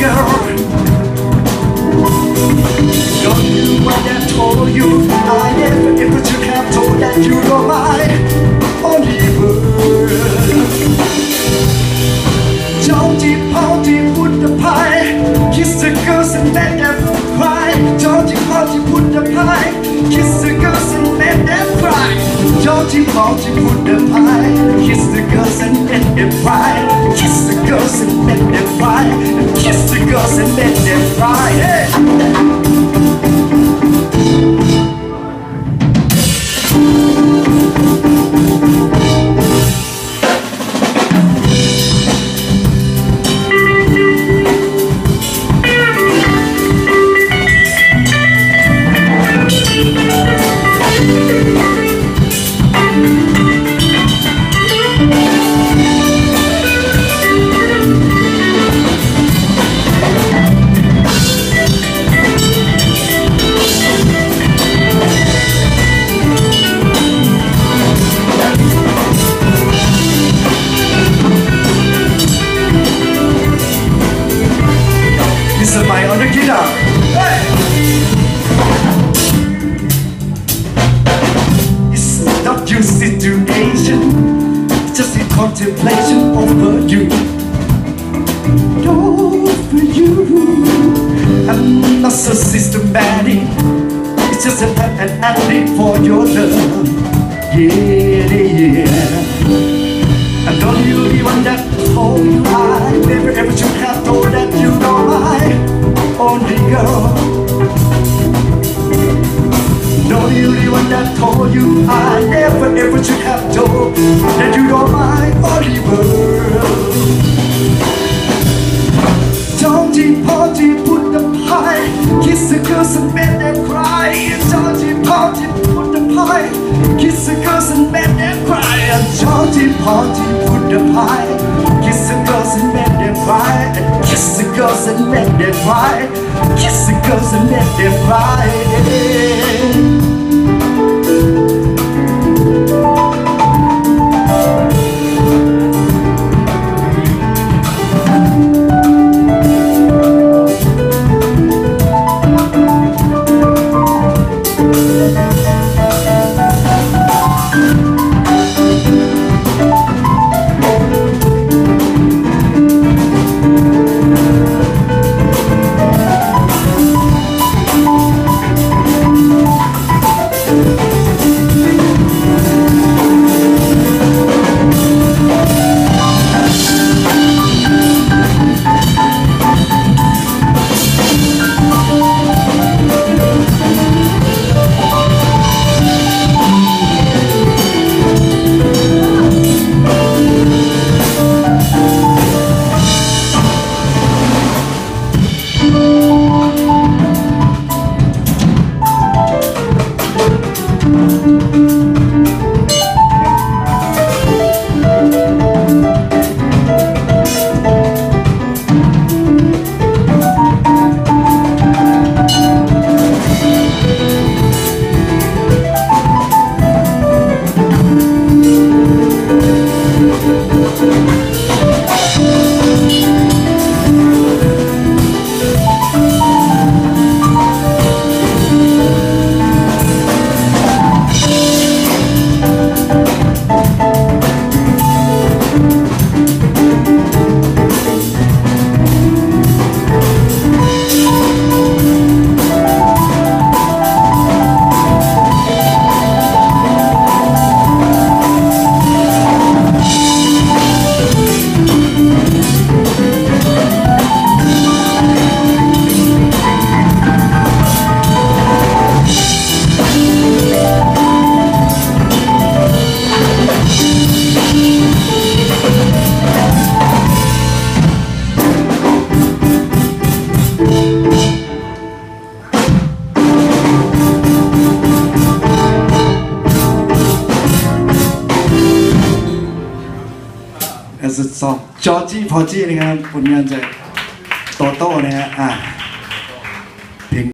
girl Don't you what I told you I never ever should have told that you are my only girl Georgy, Porgy, put the pie Kiss the girls and let them cry Georgy, Porgy, put the pie Kiss the girls and let them cry Georgy, Porgy, put the pie Kiss the girls and let them cry Kiss the girls and let them cry and let them cry It's not your situation, just a contemplation over you. Over you. I'm not so systematic, it's just an, an athlete for your love. Yeah. Georgie, Porgy, put the pie Kiss the girls and make them cry Georgie, Porgy, put the pie Kiss the girls and make them cry Georgie, Porgy, put the pie Kiss the girls and make them cry Kiss the girls and make them cry Kiss the girls and make them cry สุดซองจอร์จี้พอจี้นะครับผลงานจากโตโต้นะฮะอ่า